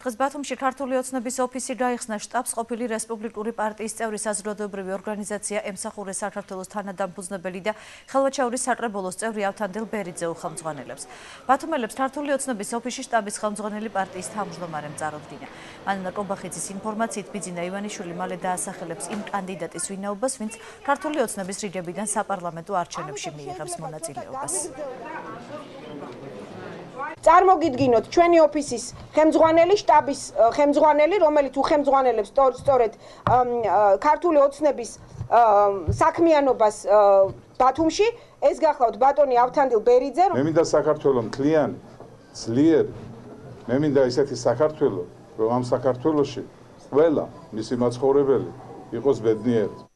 დღეს ბათუმში ქართული ოცნების ოფისი გაიხსნა შტაბს ყოფილი რესპუბლიკური პარტიის წევრი საზოგადოებრივი ორგანიზაცია ემსახურე საქართველოს თანადამფუძნებელი და ხელვაჩაურის საკრებულოს წევრი ავთანდილ ბერიძე უხელმძღვანელებს. ბათუმელებს ქართული ოცნების ოფისში შტაბის ხელმძღვანელი პარტიის თავმჯდომარემ წარუდგინა. მანანა კომბახიძის ინფორმაციით ბიძინა ივანიშვილი მალე დაასახელებს იმ კანდიდატის ვინაობას, ვინც ქართული ოცნების რიგებიდან საპარლამენტო არჩევნებში მიიღებს მონაწილეობას. წარმოგიდგინოთ ჩვენი ოფისის ხელმძღვანელი штаბის ხელმძღვანელი, რომელიც უხელმძღვანელებს სწორედ ქართული ოცნების საქმიანობას ბათუმში, ეს გახლავთ ბატონი ავთანდილ ბერიძე. მე მინდა საქართველოს მთლიან ძლიერ მე მინდა ისეთი საქართველო, რომ ამ საქართველოში ყველა მისი მაცხოვრებელი იყოს ბედნიერი.